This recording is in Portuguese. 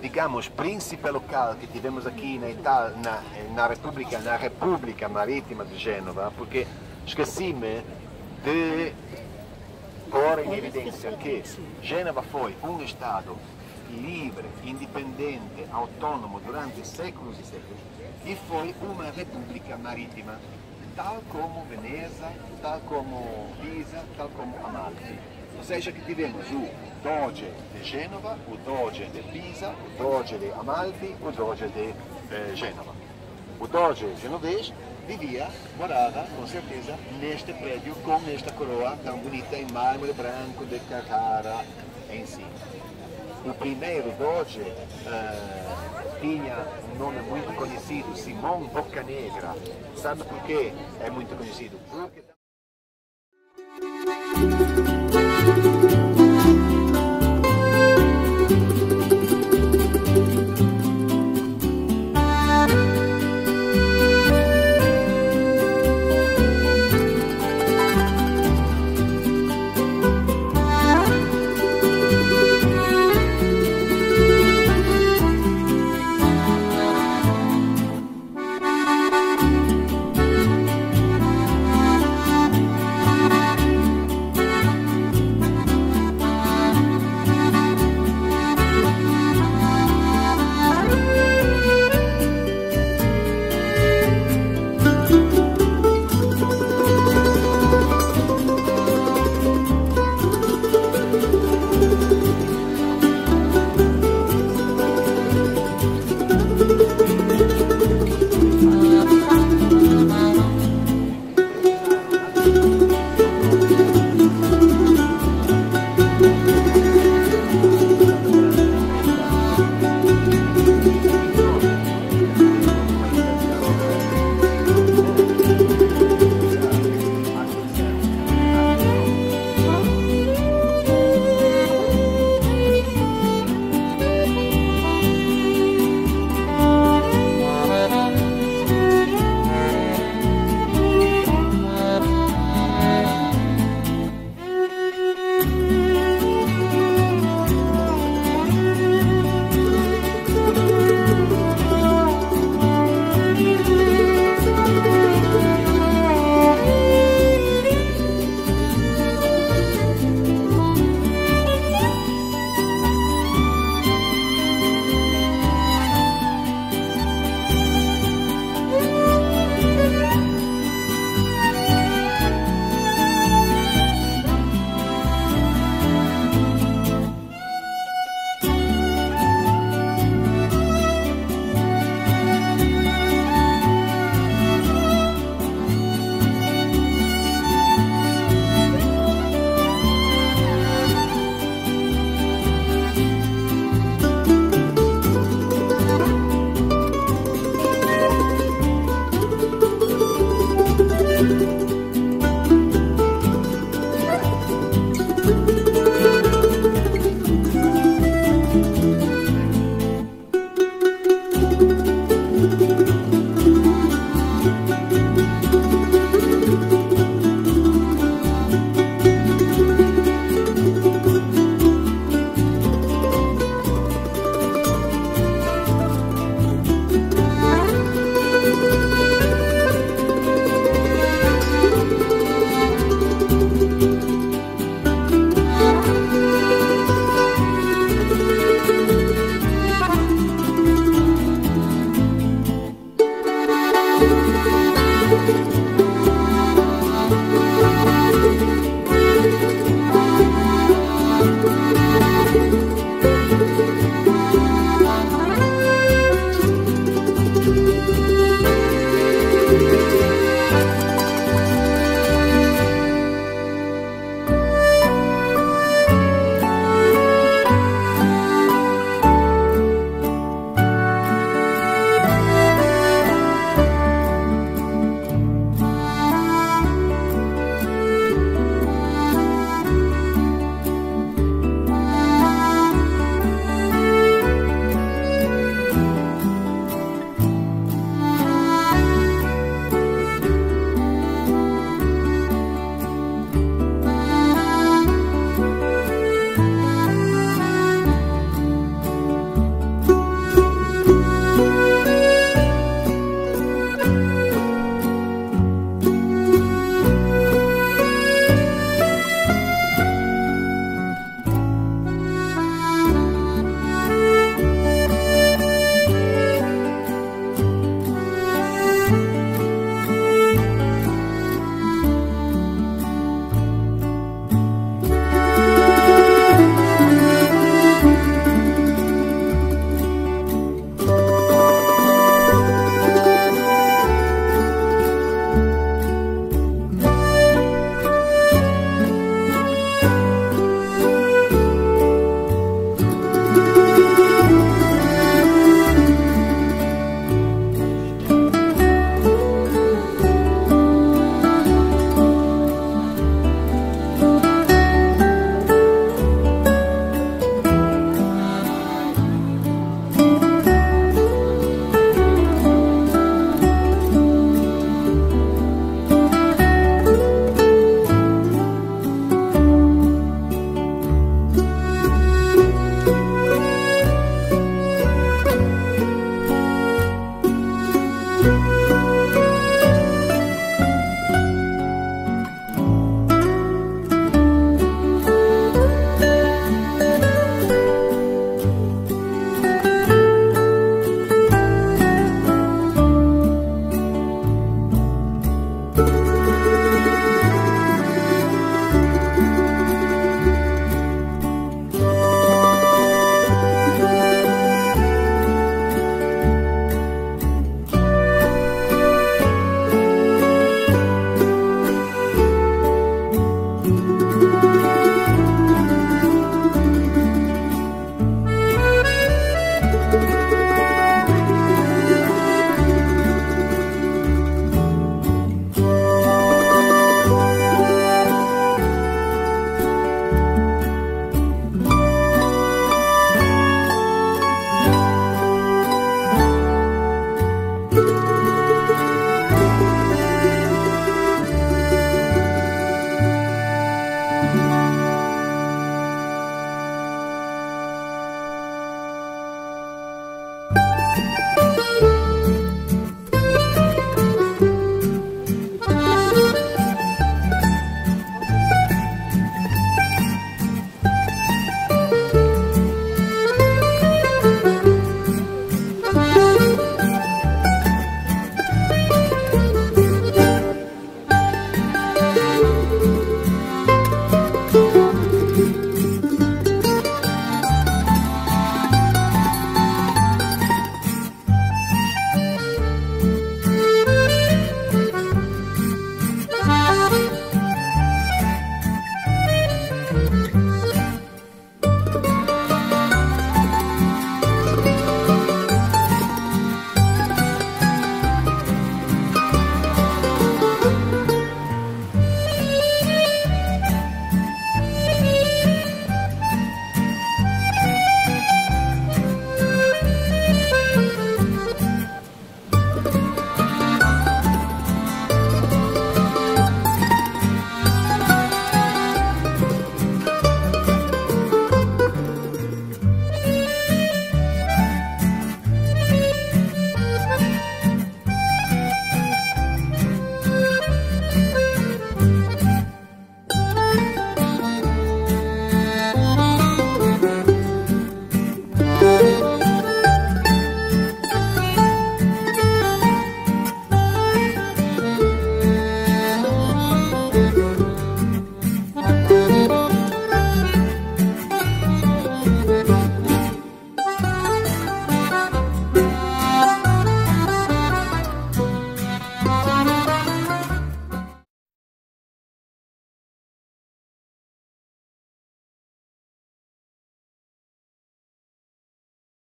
digamos, príncipe local que tivemos aqui na, Itália, na, na, República, na República Marítima de Gênova, porque esqueci-me de pôr em evidência que Gênova foi um Estado livre, independente, autônomo durante séculos e séculos e foi uma república marítima, tal como Veneza, tal como Pisa, tal como Amalfi. Seja, que tivemos o Doge de Gênova, o Doge de Pisa, o Doge de Amalfi, o Doge de eh, Gênova. O Doge genovês vivia, morava, com certeza, neste prédio com esta coroa tão bonita em mármore branco de Carrara em si. O primeiro Doge tinha um nome muito conhecido, Simão Boccanegra. Sabe por quê é muito conhecido? Porque...